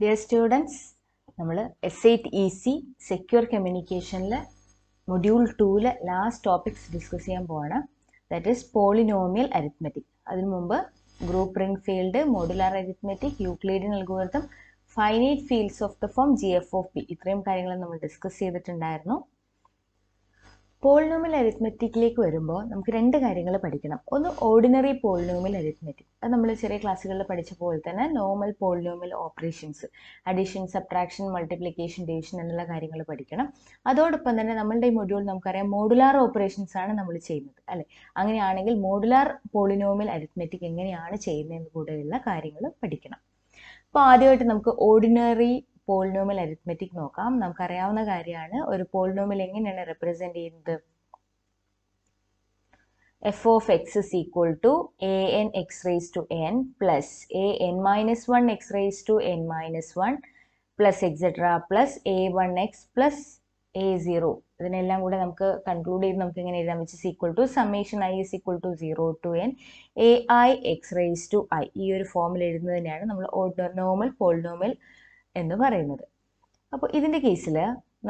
Dear students നമ്മൾ S eight E C secure കമ്മ്യൂണിക്കേഷനിൽ module ടൂവിലെ last topics discuss ചെയ്യാൻ പോവാണ്. ദാറ്റ് ഈസ് പോളിനോമിയൽ അരിത്മെറ്റിക് അതിനു മുമ്പ് group ring field modular arithmetic Euclidean algorithm finite fields of the form G F of P ഇത്രയും കാര്യങ്ങൾ നമ്മൾ discuss ചെയ്തിട്ടുണ്ടായിരുന്നു. പോളിനോമിയൽ അരിത്മെറ്റിക്കിലേക്ക് വരുമ്പോൾ നമുക്ക് രണ്ട് കാര്യങ്ങൾ പഠിക്കണം. ഒന്ന് ഓർഡിനറി പോളിനോമിൽ അരിത്മെറ്റിക് അത് നമ്മൾ ചെറിയ ക്ലാസ്സുകളിൽ പഠിച്ച പോലെ തന്നെ normal polynomial operations addition subtraction multiplication division എന്നുള്ള കാര്യങ്ങൾ പഠിക്കണം. അതോടൊപ്പം തന്നെ നമ്മളുടെ ഈ മൊഡ്യൂൾ നമുക്കറിയാം മോഡുലാർ ഓപ്പറേഷൻസ് ആണ് നമ്മൾ ചെയ്യുന്നത് അല്ലേ? അങ്ങനെയാണെങ്കിൽ മോഡുലാർ പോളിനോമിൽ അരിത്മെറ്റിക് എങ്ങനെയാണ് ചെയ്യുന്നതെന്ന് കൂടെയുള്ള കാര്യങ്ങൾ പഠിക്കണം. അപ്പോൾ ആദ്യമായിട്ട് നമുക്ക് ഓർഡിനറി പോളിനോമിയൽ അരിത്മെറ്റിക് നോക്കാം. നമുക്കറിയാവുന്ന കാര്യമാണ് ഒരു പോളിനോമിയൽ എങ്ങനെയാണ് റെപ്രസെന്റ് ചെയ്യുന്നത്? F of X is equal to A N X raise to N plus A N minus one X raise to N minus one plus etcetera plus A one X plus A zero ഇതിനെല്ലാം കൂടെ നമുക്ക് conclude ചെയ്ത് നമുക്ക് ഇങ്ങനെ എഴുതാൻ വെച്ച് equal to summation I is equal to zero to N A I X raise to I ഈ ഒരു ഫോമിൽ എഴുതുന്നതിനെയാണ് നമ്മൾ നോർമൽ പോളിനോമിയൽ എന്ന് പറയുന്നത്. അപ്പോൾ ഇതിന്റെ കേസിൽ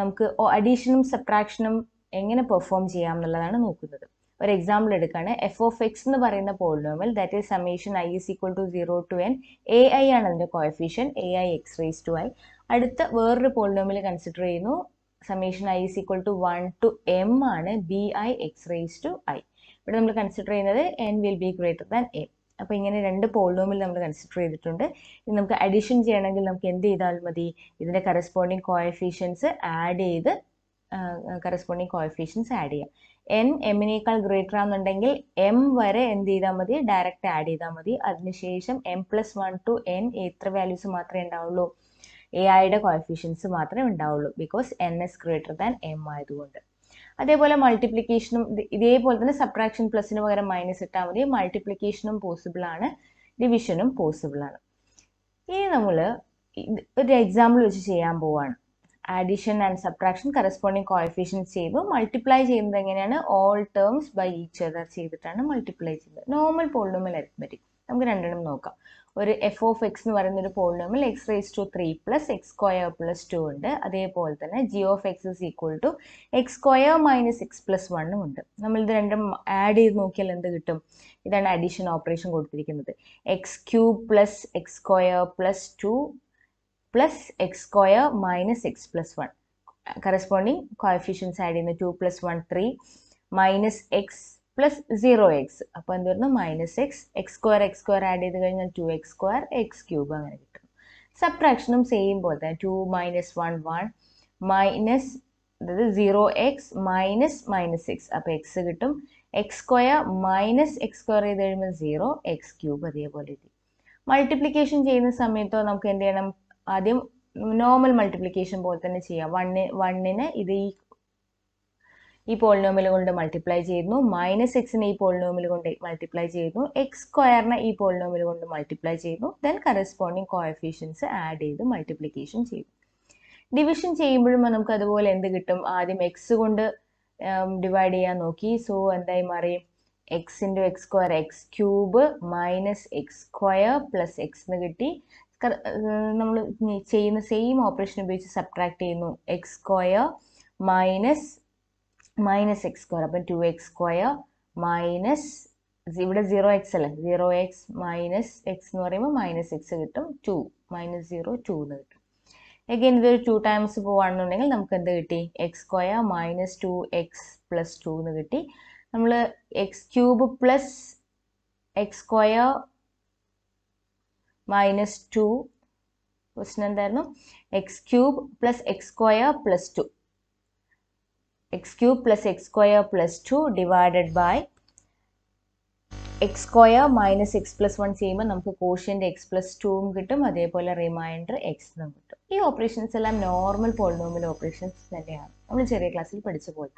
നമുക്ക് അഡീഷനും സബ്ട്രാക്ഷനും എങ്ങനെ പെർഫോം ചെയ്യാം എന്നുള്ളതാണ് നോക്കുന്നത്. ഒരു എക്സാമ്പിൾ എടുക്കുകയാണ് എഫ് ഓഫ് എക്സ് എന്ന് പറയുന്ന polynomial that is summation I is equal to zero to N A I ആണ് അതിന്റെ coefficient A I X raise to I അടുത്ത വേറൊരു പോളിനോമിൽ കൺസിഡർ ചെയ്യുന്നു. Summation I is equal to one to M ആണ് B I X raise to I ഇവിടെ നമ്മൾ consider ചെയ്യുന്നത് N will be greater than M അപ്പോൾ ഇങ്ങനെ രണ്ട് പോളിനോമിൽ നമ്മൾ കൺസിഡർ ചെയ്തിട്ടുണ്ട്. ഇനി നമുക്ക് അഡീഷൻ ചെയ്യണമെങ്കിൽ നമുക്ക് എന്ത് ചെയ്താൽ മതി? ഇതിന്റെ കറസ്പോണ്ടിങ് കോയഫിഷ്യൻസ് ആഡ് ചെയ്ത് കറസ്പോണ്ടിങ് കോയഫിഷ്യൻസ് ആഡ് ചെയ്യാം. എൻ എമ്മിനേക്കാൾ ഗ്രേറ്റർ ആണെന്നുണ്ടെങ്കിൽ എം വരെ എന്ത് ചെയ്താൽ മതി? ഡയറക്റ്റ് ആഡ് ചെയ്താൽ മതി. അതിനുശേഷം m plus one to n എത്ര വാല്യൂസ് മാത്രമേ ഉണ്ടാവുള്ളൂ? എ ഐയുടെ കോയഫിഷ്യൻസ് മാത്രമേ ഉണ്ടാവുള്ളൂ. Because n is greater than m ആയതുകൊണ്ട്. അതേപോലെ മൾട്ടിപ്ലിക്കേഷനും ഇതേപോലെ തന്നെ സബ്ട്രാക്ഷൻ പ്ലസിന് പകരം മൈനസ് ഇട്ടാൽ മതി. മൾട്ടിപ്ലിക്കേഷനും പോസിബിൾ ആണ്. ഡിവിഷനും പോസിബിൾ ആണ്. ഇനി നമ്മൾ ഒരു എക്സാമ്പിൾ വെച്ച് ചെയ്യാൻ പോവാണ്. Addition and subtraction corresponding coefficients ചെയ്തു. മൾട്ടിപ്ലൈ ചെയ്യുന്നത് എങ്ങനെയാണ്? All terms by each other ചെയ്തിട്ടാണ് മൾട്ടിപ്ലൈ ചെയ്യുന്നത്. നോർമൽ പോളിനോമിയൽ അരിത്മെറ്റിക് നമുക്ക് രണ്ടെണ്ണം നോക്കാം. ഒരു എഫ് ഓഫ് എക്സ് എന്ന് പറയുന്ന ഒരു polynomial x raise to three plus x square plus two ഉണ്ട്. അതേപോലെ തന്നെ g of x is equal to x square minus x plus വണ്ണും ഉണ്ട്. നമ്മൾ ഇത് രണ്ടും ആഡ് ചെയ്ത് നോക്കിയാൽ എന്ത് കിട്ടും? ഇതാണ് അഡീഷൻ ഓപ്പറേഷൻ കൊടുത്തിരിക്കുന്നത്. X cube plus x square plus two plus x square minus x plus one corresponding coefficients add ചെയ്യുന്നത് two plus one three minus x plus zero x അപ്പോൾ എന്ത് വരുന്നു minus x x square x square add ചെയ്ത് കഴിഞ്ഞാൽ two x square x cube അങ്ങനെ കിട്ടും. സബ്ട്രാക്ഷനും same പോലെ തന്നെ. Two minus one one minus അതായത് zero x minus minus x അപ്പോൾ എക്സ് കിട്ടും. X square minus x square ചെയ്ത് കഴിയുമ്പോൾ സീറോ എക്സ് ക്യൂബ് അതേപോലെ എത്തി മൾട്ടിപ്ലിക്കേഷൻ ചെയ്യുന്ന സമയത്തോ നമുക്ക് എന്ത് ചെയ്യണം? ആദ്യം നോർമൽ മൾട്ടിപ്ലിക്കേഷൻ പോലെ തന്നെ ചെയ്യാം. വണ്ണ് വണ്ണിന് ഇത് ഈ ഈ പോളിനോമിൽ കൊണ്ട് മൾട്ടിപ്ലൈ ചെയ്യുന്നു. മൈനസ് എക്സിനെ ഈ പോളിനോമിൽ കൊണ്ട് മൾട്ടിപ്ലൈ ചെയ്യുന്നു. എക്സ് സ്ക്വയറിനെ ഈ പോളിനോമിൽ കൊണ്ട് മൾട്ടിപ്ലൈ ചെയ്യുന്നു. ദെൻ കറസ്പോണ്ടിങ് കോയഫിഷ്യൻസ് ആഡ് ചെയ്ത് മൾട്ടിപ്ലിക്കേഷൻ ചെയ്യും. ഡിവിഷൻ ചെയ്യുമ്പോഴും നമുക്ക് അതുപോലെ എന്ത് കിട്ടും? ആദ്യം എക്സ് കൊണ്ട് ഡിവൈഡ് ചെയ്യാൻ നോക്കി. സോ എന്തായി മാറി? X into x square x cube minus x square plus x എന്ന് കിട്ടി. നമ്മൾ ചെയ്യുന്ന സെയിം ഓപ്പറേഷൻ ഉപയോഗിച്ച് സബ്ട്രാക്ട് ചെയ്യുന്നു. X square minus minus x square അപ്പം ടു എക്സ് സ്ക്വയർ മൈനസ് ഇവിടെ സീറോ എക്സ് അല്ലേ? സീറോ എക്സ് മൈനസ് എക്സ് എന്ന് പറയുമ്പോൾ മൈനസ് എക്സ് കിട്ടും ടു മൈനസ് സീറോ ടു എന്ന് കിട്ടും. എഗെയിൻ ഇതൊരു ടു ടൈംസ് പോവാണെന്നുണ്ടെങ്കിൽ നമുക്ക് എന്ത് കിട്ടി? X square minus two x plus two എന്ന് കിട്ടി. നമ്മൾ x cube plus x square minus two question എന്തായിരുന്നു? X cube plus x square plus two x cube plus x square plus two divided by x square minus x plus one ചെയ്യുമ്പോൾ നമുക്ക് കോഷ്യന്റെ X plus ടുവും കിട്ടും. അതേപോലെ reminder X എന്നും കിട്ടും. ഈ operations എല്ലാം നോർമൽ പോളിനോമിയൽ ഓപ്പറേഷൻസ് തന്നെയാണ്. നമ്മൾ ചെറിയ ക്ലാസ്സിൽ പഠിച്ച പോലെ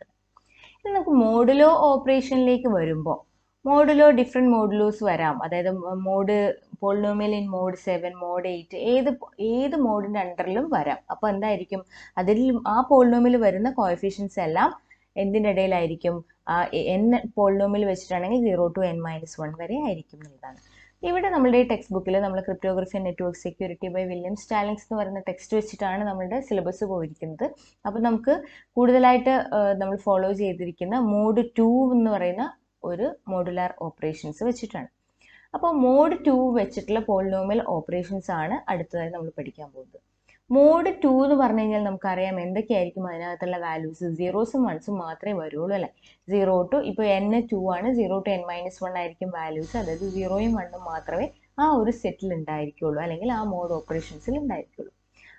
ഇനി നമുക്ക് മോഡുലോ ഓപ്പറേഷനിലേക്ക് വരുമ്പോൾ മോഡുലോ ഡിഫറെന്റ് മോഡുലോസ് വരാം. അതായത് mod polynomial in mod seven mod eight ഏത് ഏത് മോഡിന്റെ അണ്ടറിലും വരാം. അപ്പോൾ എന്തായിരിക്കും? അതിൽ ആ പോളിനോമിയൽ വരുന്ന കോയഫിഷ്യൻസ് എല്ലാം എന്തിന്റെ ഇടയിലായിരിക്കും? N polynomial വെച്ചിട്ടാണെങ്കിൽ zero to n minus one വരെ ആയിരിക്കും എന്നുള്ളതാണ്. ഇവിടെ നമ്മുടെ ഈ ടെക്സ്റ്റ് ബുക്കിൽ നമ്മൾ cryptography network security by William Stallings എന്ന് പറയുന്ന ടെക്സ്റ്റ് വെച്ചിട്ടാണ് നമ്മുടെ സിലബസ് പോയിരിക്കുന്നത്. അപ്പോൾ നമുക്ക് കൂടുതലായിട്ട് നമ്മൾ ഫോളോ ചെയ്തിരിക്കുന്ന മോഡ് ടു എന്ന് പറയുന്ന ഒരു മോഡുലാർ ഓപ്പറേഷൻസ് വെച്ചിട്ടാണ്. അപ്പോൾ മോഡ് ടു വെച്ചിട്ടുള്ള പോളിനോമിയൽ ഓപ്പറേഷൻസ് ആണ് അടുത്തതായി നമ്മൾ പഠിക്കാൻ പോകുന്നത്. മോഡ് ടു എന്ന് പറഞ്ഞു കഴിഞ്ഞാൽ നമുക്കറിയാം എന്തൊക്കെയായിരിക്കും അതിനകത്തുള്ള വാല്യൂസ് സീറോസും വൺസും മാത്രമേ വരുള്ളൂ അല്ലേ? സീറോ ടു ഇപ്പോൾ എൻ ടു ആണ്. Zero to n minus one ആയിരിക്കും വാല്യൂസ് അതായത് സീറോയും വണ്ണും മാത്രമേ ആ ഒരു സെറ്റിൽ ഉണ്ടായിരിക്കുള്ളൂ. അല്ലെങ്കിൽ ആ മോഡ് ഓപ്പറേഷൻസിൽ ഉണ്ടായിരിക്കുള്ളൂ.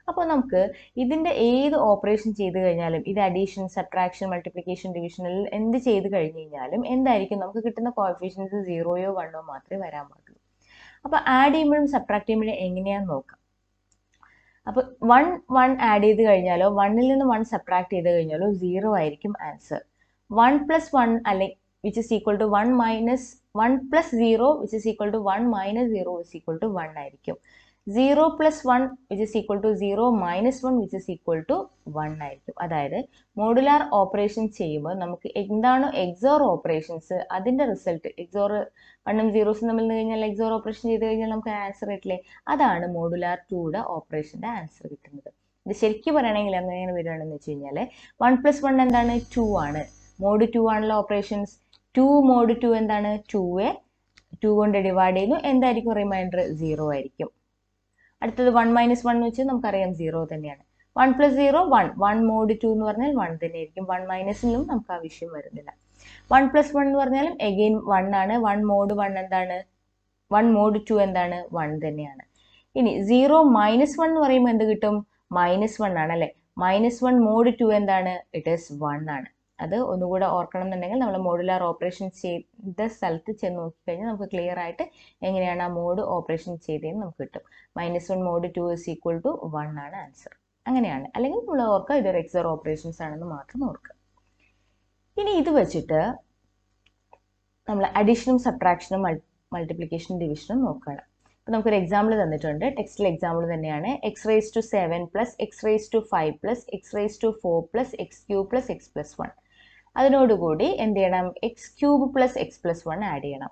അപ്പോൾ നമുക്ക് ഇതിന്റെ ഏത് ഓപ്പറേഷൻ ചെയ്ത് കഴിഞ്ഞാലും ഇത് അഡീഷൻ സബ്ട്രാക്ഷൻ മൾട്ടിപ്ലിക്കേഷൻ ഡിവിഷനിൽ എന്ത് ചെയ്ത് കഴിഞ്ഞ് കഴിഞ്ഞാലും എന്തായിരിക്കും? നമുക്ക് കിട്ടുന്ന കോഫിഷ്യൻസ് സീറോയോ വണ്ണോ മാത്രമേ വരാൻ പാടുള്ളൂ. അപ്പോൾ ആഡ് ചെയ്യുമ്പോഴും സബ്ട്രാക്ട് ചെയ്യുമ്പോഴും എങ്ങനെയാണെന്ന് നോക്കാം? അപ്പോൾ വൺ വൺ ആഡ് ചെയ്ത് കഴിഞ്ഞാലോ വണ്ണിൽ നിന്ന് വൺ സബ്ട്രാക്ട് ചെയ്ത് കഴിഞ്ഞാലോ സീറോ ആയിരിക്കും ആൻസർ വൺ പ്ലസ് വൺ അല്ലെ which is equal to one minus one plus zero which is equal to one minus zero is equal to one ആയിരിക്കും. Zero plus one which is equal to zero minus one which is equal to one ആയിരിക്കും. അതായത് modular operation ചെയ്യുമ്പോൾ നമുക്ക് എന്താണോ XOR operations അതിന്റെ result XOR വണ്ണും സീറോസും തമ്മിൽ നിന്ന് കഴിഞ്ഞാൽ എക്സോർ ഓപ്പറേഷൻ ചെയ്ത് കഴിഞ്ഞാൽ നമുക്ക് ആൻസർ കിട്ടില്ലേ? അതാണ് മോഡുലാർ ടൂയുടെ ഓപ്പറേഷന്റെ ആൻസർ കിട്ടുന്നത്. ഇത് ശരിക്കും പറയുകയാണെങ്കിൽ എങ്ങനെയാണ് വരികയാണെന്ന് വെച്ച് കഴിഞ്ഞാൽ വൺ പ്ലസ് വൺ എന്താണ്? ടു ആണ്. മോഡ് ടു ആണല്ലോ ഓപ്പറേഷൻസ് ടു മോഡ് ടു എന്താണ്? ടു എ ടു കൊണ്ട് ഡിവൈഡ് ചെയ്യുന്നു. എന്തായിരിക്കും റിമൈൻഡർ സീറോ ആയിരിക്കും. അടുത്തത് വൺ മൈനസ് വൺ വെച്ച് നമുക്കറിയാം സീറോ തന്നെയാണ്. One plus zero one one mod two എന്ന് പറഞ്ഞാൽ വൺ തന്നെയായിരിക്കും. വൺ മൈനസിലും നമുക്ക് ആവശ്യം വരുന്നില്ല. വൺ പ്ലസ് വൺ എന്ന് പറഞ്ഞാലും എഗെയിൻ വൺ ആണ്. വൺ മോഡ് വൺ എന്താണ്? വൺ മോഡ് ടു എന്താണ്? വൺ തന്നെയാണ്. ഇനി സീറോ മൈനസ് വൺ എന്ന് പറയുമ്പോൾ എന്ത് കിട്ടും? മൈനസ് വൺ ആണ് അല്ലേ? മൈനസ് വൺ മോഡ് ടു എന്താണ്? ഇറ്റ് ഈസ് വൺ ആണ്. അത് ഒന്നുകൂടെ ഓർക്കണം എന്നുണ്ടെങ്കിൽ നമ്മൾ മോഡുലാർ ഓപ്പറേഷൻ ചെയ്ത സ്ഥലത്ത് ചെന്ന് നോക്കിക്കഴിഞ്ഞാൽ നമുക്ക് ക്ലിയർ ആയിട്ട് എങ്ങനെയാണ് ആ മോഡ് ഓപ്പറേഷൻ ചെയ്തതെന്ന് നമുക്ക് കിട്ടും. Minus one mod two is equal to one ആണ് ആൻസർ അങ്ങനെയാണ്. അല്ലെങ്കിൽ നമ്മൾ ഓർക്കുക ഇതൊരു എക്സർ ഓപ്പറേഷൻസ് ആണെന്ന് മാത്രം ഓർക്കുക. ഇനി ഇത് വെച്ചിട്ട് നമ്മൾ അഡീഷനും സബ്ട്രാക്ഷനും മൾട്ടിപ്ലിക്കേഷനും ഡിവിഷനും നോക്കുകയാണ്. അപ്പോൾ നമുക്കൊരു എക്സാമ്പിൾ തന്നിട്ടുണ്ട്. ടെക്സ്റ്റിൽ എക്സാമ്പിൾ തന്നെയാണ്. X raise to seven plus x raise to five plus x raise to four plus x cube plus x plus one അതിനോടുകൂടി എന്ത് ചെയ്യണം? X cube plus x plus one add ചെയ്യണം.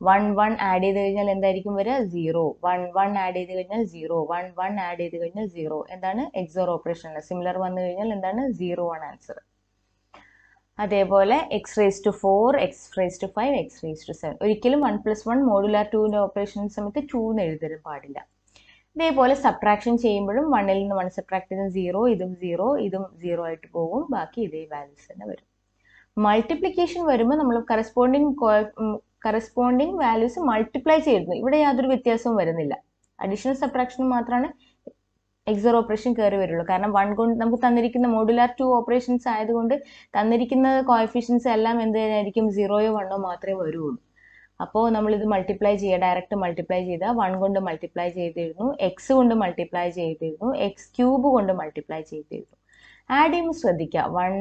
വൺ വൺ ആഡ് ചെയ്ത് കഴിഞ്ഞാൽ എന്തായിരിക്കും വരിക? Zero one one add ചെയ്ത് കഴിഞ്ഞാൽ zero one one add ചെയ്ത് കഴിഞ്ഞാൽ സീറോ എന്താണ്? എക്സോർ ഓപ്പറേഷൻ സിമിലർ വന്നു കഴിഞ്ഞാൽ എന്താണ്? സീറോ ആണ് ആൻസർ അതേപോലെ x raise to four x raise to five x raise to seven ഒരിക്കലും വൺ പ്ലസ് വൺ മോഡുലാർ ടുവിന്റെ ഓപ്പറേഷൻ സമയത്ത് ടു എന്ന് എഴുതരും പാടില്ല. ഇതേപോലെ സബ്ട്രാക്ഷൻ ചെയ്യുമ്പോഴും വണ്ണിൽ നിന്ന് വൺ സബ്ട്രാക്ട് ചെയ്ത് സീറോ ഇതും സീറോ ഇതും സീറോ ആയിട്ട് പോകും. ബാക്കി ഇതേ വാല്യൂസ് തന്നെ വരും. മൾട്ടിപ്ലിക്കേഷൻ വരുമ്പോൾ നമ്മൾ കറസ്പോണ്ടിങ് കറസ്പോണ്ടിങ് വാല്യൂസ് മൾട്ടിപ്ലൈ ചെയ്യുന്നു. ഇവിടെ യാതൊരു വ്യത്യാസവും വരുന്നില്ല. അഡീഷണൽ സബ്ട്രാക്ഷൻ മാത്രമാണ് എക്സർ ഓപ്പറേഷൻ കയറി വരുള്ളൂ. കാരണം വൺ കൊണ്ട് നമുക്ക് തന്നിരിക്കുന്ന മോഡുലാർ ടു ഓപ്പറേഷൻസ് ആയതുകൊണ്ട് തന്നിരിക്കുന്ന കോഎഫിഷ്യൻസ് എല്ലാം എന്ത് തന്നെയായിരിക്കും സീറോയോ വണ്ണോ മാത്രമേ വരുള്ളൂ. അപ്പോൾ ഇത് മൾട്ടിപ്ലൈ ചെയ്യുക. ഡയറക്റ്റ് മൾട്ടിപ്ലൈ ചെയ്താൽ വൺ കൊണ്ട് മൾട്ടിപ്ലൈ ചെയ്തിരുന്നു. എക്സ് കൊണ്ട് മൾട്ടിപ്ലൈ ചെയ്തിരുന്നു. എക്സ് ക്യൂബ് കൊണ്ട് മൾട്ടിപ്ലൈ ചെയ്തിരുന്നു. ആഡ് ചെയ്യുമ്പോൾ ശ്രദ്ധിക്കുക. വൺ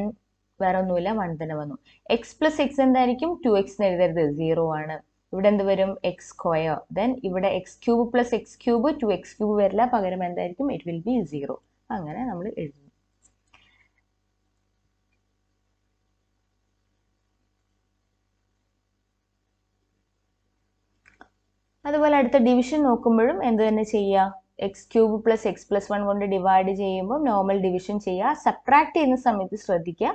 വേറെ ഒന്നുമില്ല വൺ തന്നെ വന്നു. എക്സ് പ്ലസ് എക്സ് എന്തായിരിക്കും? ടു എക്സ് എഴുതരുത് സീറോ ആണ്. ഇവിടെ എന്ത് വരും? എക്സ് സ്ക്വയർ ദെൻ ഇവിടെ x cube plus x cube two x cube വരില്ല പകരം എന്തായിരിക്കും? ഇറ്റ് വിൽ ബി സീറോ അങ്ങനെ നമ്മൾ എഴുതുന്നു. അതുപോലെ അടുത്ത ഡിവിഷൻ നോക്കുമ്പോഴും എന്ത് തന്നെ ചെയ്യുക? X cube plus x plus one കൊണ്ട് ഡിവൈഡ് ചെയ്യുമ്പോൾ നോർമൽ ഡിവിഷൻ ചെയ്യുക. സബ്ട്രാക്ട് ചെയ്യുന്ന സമയത്ത് ശ്രദ്ധിക്കുക.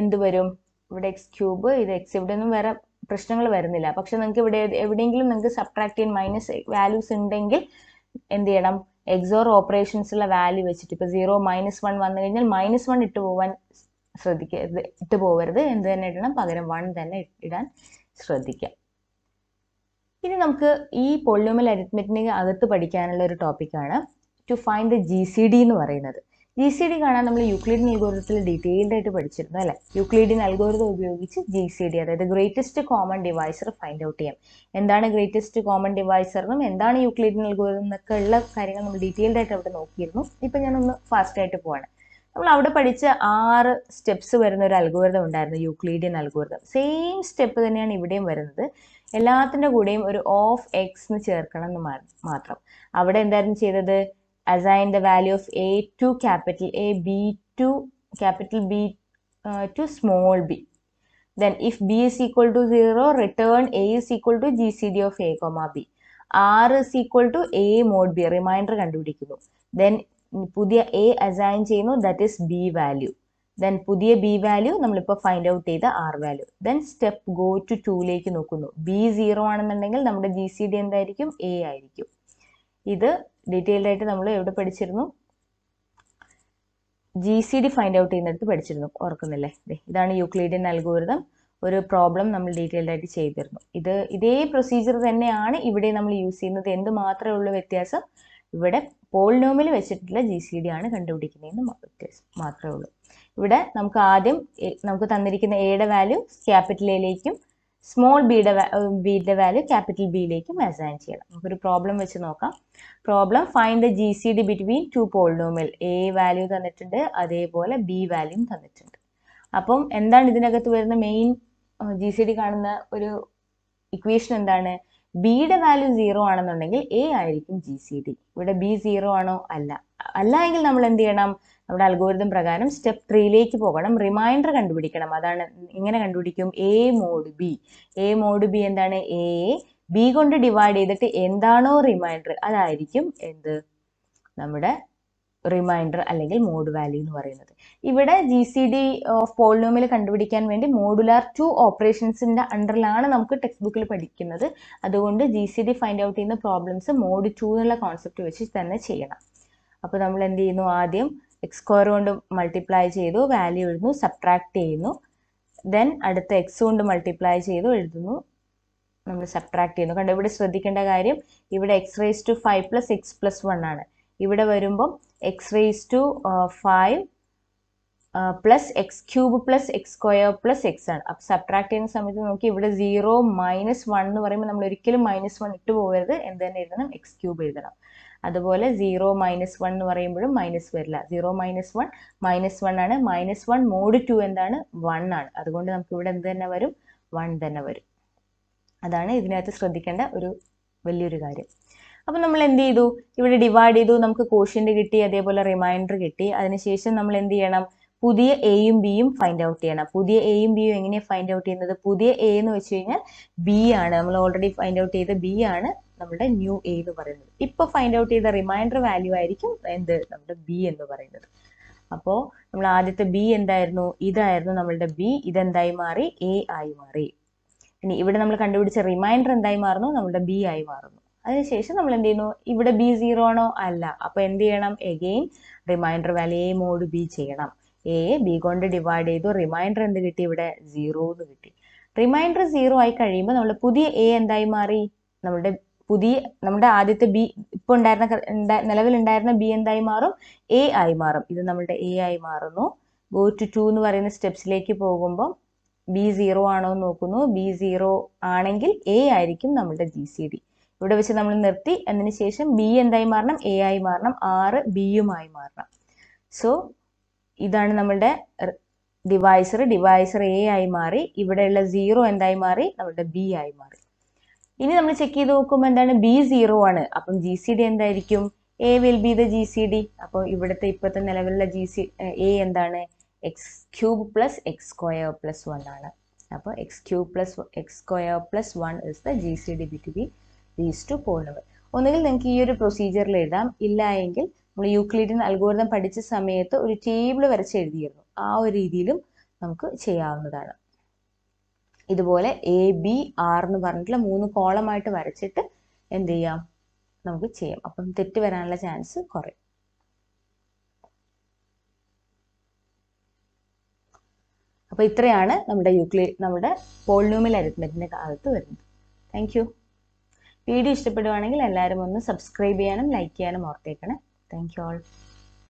എന്ത് വരും? ഇവിടെ എക്സ് ക്യൂബ് ഇത് എക്സ് ഇവിടെ ഒന്നും വേറെ പ്രശ്നങ്ങൾ വരുന്നില്ല. പക്ഷെ നിങ്ങൾക്ക് ഇവിടെ എവിടെയെങ്കിലും നിങ്ങൾക്ക് സബ്ട്രാക്ട് ചെയ്യാൻ മൈനസ് വാല്യൂസ് ഉണ്ടെങ്കിൽ എന്ത് ചെയ്യണം? എക്സോർ ഓപ്പറേഷൻസുള്ള വാല്യൂ വെച്ചിട്ട് ഇപ്പോൾ സീറോ മൈനസ് വൺ വന്നു കഴിഞ്ഞാൽ മൈനസ് വൺ ഇട്ട് പോകാൻ ശ്രദ്ധിക്കരുത്. ഇട്ട് പോകരുത് എന്ത് തന്നെ ഇടണം? പകരം വൺ തന്നെ ഇടാൻ ശ്രദ്ധിക്കുക ഇനി നമുക്ക് ഈ പോളിനോമൽ അരിത്മെറ്റിന് അകത്ത് പഠിക്കാനുള്ള ഒരു ടോപ്പിക്കാണ് to find the G C D എന്ന് പറയുന്നത്. ജി സി ഡി കാണാൻ നമ്മൾ യൂക്ലിഡിയൻ അൽഗോരിതത്തിൽ ഡീറ്റെയിൽഡ് ആയിട്ട് പഠിച്ചിരുന്നു അല്ലേ? യൂക്ലിഡിയൻ അൽഗോരിതം ഉപയോഗിച്ച് ജി സി ഡി അതായത് greatest common divisor find out ചെയ്യാം. എന്താണ് ഗ്രേറ്റസ്റ്റ് കോമൺ ഡിവൈസർ എന്നും എന്താണ് യൂക്ലിഡിയൻ അൽഗോരിതം എന്നൊക്കെ ഉള്ള കാര്യങ്ങൾ നമ്മൾ ഡീറ്റെയിൽഡ് ആയിട്ട് അവിടെ നോക്കിയിരുന്നു. ഇപ്പം ഞാനൊന്ന് ഫാസ്റ്റ് ആയിട്ട് പോവാണ്. നമ്മൾ അവിടെ പഠിച്ച ആറ് സ്റ്റെപ്സ് വരുന്ന ഒരു അൽഗോരിതം ഉണ്ടായിരുന്നു യൂക്ലീഡിയൻ അൽഗോരിതം സെയിം സ്റ്റെപ്പ് തന്നെയാണ് ഇവിടെയും വരുന്നത്. എല്ലാത്തിന്റെ കൂടെയും ഒരു ഓഫ് എക്സ് എന്ന് ചേർക്കണം എന്ന് മാത്രം. അവിടെ എന്തായിരുന്നു ചെയ്തത്? The value of a to capital A b to capital B to small b then if b is equal to zero return a is equal to G C D of a comma b r is equal to a mod b remainder കണ്ടുപിടിക്കുന്നു. Then പുതിയ A assign ചെയ്യുന്നു that is b value then പുതിയ B value നമ്മളിപ്പോൾ find out ചെയ്ത r value then step go to ടൂലേക്ക് നോക്കുന്നു. B zero ആണെന്നുണ്ടെങ്കിൽ നമ്മുടെ G C D എന്തായിരിക്കും? എ ആയിരിക്കും. ഇത് ഡീറ്റെയിൽഡ് ആയിട്ട് നമ്മൾ എവിടെ പഠിച്ചിരുന്നു? G C D find out ചെയ്യുന്നിടത്ത് പഠിച്ചിരുന്നു. ഓർക്കുന്നില്ലേ? ഇതാണ് യൂക്ലീഡിയൻ അൽഗോരിതം ഒരു പ്രോബ്ലം നമ്മൾ ഡീറ്റെയിൽഡ് ആയിട്ട് ചെയ്തിരുന്നു. ഇത് ഇതേ പ്രൊസീജിയർ തന്നെയാണ് ഇവിടെ നമ്മൾ യൂസ് ചെയ്യുന്നത്. എന്ത് മാത്രമേ ഉള്ളൂ വ്യത്യാസം? ഇവിടെ പോളിനോമിൽ വെച്ചിട്ടുള്ള ജി സി ഡി ആണ് കണ്ടുപിടിക്കുന്നതെന്ന് വ്യത്യാസം മാത്രമേ ഉള്ളൂ. ഇവിടെ നമുക്ക് ആദ്യം നമുക്ക് തന്നിരിക്കുന്ന എയുടെ വാല്യൂ ക്യാപിറ്റൽ എയിലേക്കും സ്മോൾ ബിയുടെ ബിയുടെ വാല്യൂ ക്യാപിറ്റൽ ബിയിലേക്കും അസൈൻ ചെയ്യണം. നമുക്കൊരു പ്രോബ്ലം വെച്ച് നോക്കാം. Problem find the G C D between two polynomial a value തന്നിട്ടുണ്ട് അതേപോലെ ബി വാല്യൂം തന്നിട്ടുണ്ട്. അപ്പം എന്താണ് ഇതിനകത്ത് വരുന്ന മെയിൻ ജി സി ഡി കാണുന്ന ഒരു ഇക്വേഷൻ എന്താണ്? ബിയുടെ വാല്യൂ സീറോ ആണെന്നുണ്ടെങ്കിൽ എ ആയിരിക്കും ജി സി ഡി ഇവിടെ ബി സീറോ ആണോ? അല്ല. അല്ല എങ്കിൽ നമ്മൾ എന്ത് ചെയ്യണം? നമ്മുടെ അൽഗോരിതം പ്രകാരം സ്റ്റെപ്പ് ത്രീയിലേക്ക് പോകണം. റിമൈൻഡർ കണ്ടുപിടിക്കണം. അതാണ് ഇങ്ങനെ കണ്ടുപിടിക്കും? A mod b a mod b എന്താണ്? എ ബി കൊണ്ട് ഡിവൈഡ് ചെയ്തിട്ട് എന്താണോ റിമൈൻഡർ അതായിരിക്കും എന്ത്? നമ്മുടെ റിമൈൻഡർ അല്ലെങ്കിൽ മോഡ് വാല്യൂ എന്ന് പറയുന്നത്. ഇവിടെ G C D of polynomial കണ്ടുപിടിക്കാൻ വേണ്ടി മോഡുലാർ ടു ഓപ്പറേഷൻസിന്റെ അണ്ടറിലാണ് നമുക്ക് ടെക്സ്റ്റ് ബുക്കിൽ പഠിക്കുന്നത്. അതുകൊണ്ട് G C D find out ചെയ്യുന്ന പ്രോബ്ലംസ് മോഡ് ടു എന്നുള്ള കോൺസെപ്റ്റ് വെച്ച് തന്നെ ചെയ്യണം. അപ്പോൾ നമ്മൾ എന്ത് ചെയ്യുന്നു? ആദ്യം എക്സ് സ്ക്വയർ കൊണ്ട് മൾട്ടിപ്ലൈ ചെയ്തു വാല്യൂ എഴുതുന്നു സബ്ട്രാക്ട് ചെയ്യുന്നു. ദെൻ അടുത്ത എക്സ് കൊണ്ട് മൾട്ടിപ്ലൈ ചെയ്തു എഴുതുന്നു. നമ്മൾ സബ്ട്രാക്ട് ചെയ്യുന്നു. കണ്ടോ ഇവിടെ ശ്രദ്ധിക്കേണ്ട കാര്യം ഇവിടെ x raise to five plus x plus one ആണ്. ഇവിടെ വരുമ്പം x raise to five plus x cube plus x square plus x ആണ്. അപ്പം സബ്ട്രാക്ട് ചെയ്യുന്ന സമയത്ത് നോക്കി ഇവിടെ സീറോ മൈനസ് വൺ എന്ന് പറയുമ്പോൾ നമ്മൾ ഒരിക്കലും മൈനസ് വൺ ഇട്ട് പോകരുത്. എന്ത് തന്നെ എഴുതണം എക്സ് ക്യൂബ് എഴുതണം. അതുപോലെ സീറോ മൈനസ് വൺ എന്ന് പറയുമ്പോഴും മൈനസ് വരില്ല. Zero minus one minus one ആണ്. മൈനസ് വൺ മോഡ് ടു എന്താണ്? വൺ ആണ്. അതുകൊണ്ട് നമുക്ക് ഇവിടെ എന്ത് തന്നെ വരും? വൺ തന്നെ വരും. അതാണ് ഇതിനകത്ത് ശ്രദ്ധിക്കേണ്ട ഒരു വലിയൊരു കാര്യം. അപ്പം നമ്മൾ എന്ത് ചെയ്തു? ഇവിടെ ഡിവൈഡ് ചെയ്തു. നമുക്ക് കോഷ്യന്റ് കിട്ടി അതേപോലെ റിമൈൻഡർ കിട്ടി. അതിനുശേഷം നമ്മൾ എന്ത് ചെയ്യണം? പുതിയ എയും ബിയും ഫൈൻഡ് ഔട്ട് ചെയ്യണം. പുതിയ എയും ബിയും എങ്ങനെയാണ് ഫൈൻഡ് ഔട്ട് ചെയ്യുന്നത്? പുതിയ എ എന്ന് വെച്ച് കഴിഞ്ഞാൽ ബി ആണ്. നമ്മൾ ഓൾറെഡി ഫൈൻഡ് ഔട്ട് ചെയ്ത ബി ആണ് നമ്മുടെ ന്യൂ എ എന്ന് പറയുന്നത്. ഇപ്പൊ ഫൈൻഡ് ഔട്ട് ചെയ്ത റിമൈൻഡർ വാല്യൂ ആയിരിക്കും എന്ത്? നമ്മുടെ ബി എന്ന് പറയുന്നത്. അപ്പോ നമ്മൾ ആദ്യത്തെ ബി എന്തായിരുന്നു? ഇതായിരുന്നു നമ്മളുടെ ബി ഇതെന്തായി മാറി? എ ആയി മാറി. ഇനി ഇവിടെ നമ്മൾ കണ്ടുപിടിച്ച റിമൈൻഡർ എന്തായി മാറുന്നു? നമ്മുടെ ബി ആയി മാറുന്നു. അതിനുശേഷം നമ്മൾ എന്ത് ചെയ്യുന്നു? ഇവിടെ ബി സീറോ ആണോ? അല്ല. അപ്പൊ എന്ത് ചെയ്യണം? Again remainder value a mod b ചെയ്യണം. എ ബി കൊണ്ട് ഡിവൈഡ് ചെയ്തു. റിമൈൻഡർ എന്ത് കിട്ടി ഇവിടെ? സീറോ എന്ന് കിട്ടി. റിമൈൻഡർ സീറോ ആയി കഴിയുമ്പോൾ നമ്മൾ പുതിയ എ എന്തായി മാറി? നമ്മുടെ പുതിയ നമ്മുടെ ആദ്യത്തെ ബി ഇപ്പോൾ ഉണ്ടായിരുന്ന നിലവിലുണ്ടായിരുന്ന ബി എന്തായി മാറും? എ ആയി മാറും. ഇത് നമ്മുടെ എ ആയി മാറുന്നു. ഗോ ടു ടു എന്ന് പറയുന്ന സ്റ്റെപ്സിലേക്ക് പോകുമ്പോൾ ബി സീറോ ആണോ എന്ന് നോക്കുന്നു. ബി സീറോ ആണെങ്കിൽ എ ആയിരിക്കും നമ്മുടെ ജി സി ഡി ഇവിടെ വെച്ച് നമ്മൾ നിർത്തി. അതിനുശേഷം ബി എന്തായി മാറണം? എ ആയി മാറണം. ആറ് ബിയുമായി മാറണം. സോ ഇതാണ് നമ്മളുടെ ഡിവൈസർ ഡിവൈസർ എ ആയി മാറി. ഇവിടെയുള്ള സീറോ എന്തായി മാറി? നമ്മളുടെ ബി ആയി മാറി. ഇനി നമ്മൾ ചെക്ക് ചെയ്ത് നോക്കുമ്പോൾ എന്താണ്? ബി സീറോ ആണ്. അപ്പം ജി സി ഡി എന്തായിരിക്കും? A will be the G C D അപ്പോൾ ഇവിടുത്തെ ഇപ്പോഴത്തെ നിലവിലുള്ള ജി സി എ എന്താണ്? X cube plus x square plus one ആണ്. അപ്പോൾ x cube plus x square plus one is the G C D between these two polynomial ഒന്നുകിൽ നിങ്ങൾക്ക് ഈ ഒരു പ്രൊസീജിയറിൽ എഴുതാം. ഇല്ല എങ്കിൽ നമ്മൾ യൂക്ലിഡിൻ അൽഗോരിതം പഠിച്ച സമയത്ത് ഒരു ടേബിൾ വരച്ച് എഴുതിയിരുന്നു. ആ ഒരു രീതിയിലും നമുക്ക് ചെയ്യാവുന്നതാണ്. ഇതുപോലെ എ ബി ആർ എന്ന് പറഞ്ഞിട്ടുള്ള മൂന്ന് കോളമായിട്ട് വരച്ചിട്ട് എന്ത് ചെയ്യാം? നമുക്ക് ചെയ്യാം. അപ്പം തെറ്റ് വരാനുള്ള ചാൻസ് കുറയും. അപ്പോൾ ഇത്രയാണ് നമ്മുടെ യൂക്ലി നമ്മുടെ പോളിനോമിൽ അരിത്മെറ്റിന്റെ കാലത്ത് വരുന്നത്. താങ്ക് യു വീഡിയോ ഇഷ്ടപ്പെടുവാണെങ്കിൽ എല്ലാവരും ഒന്ന് സബ്സ്ക്രൈബ് ചെയ്യാനും ലൈക്ക് ചെയ്യാനും ഓർത്തേക്കണേ. Thank you all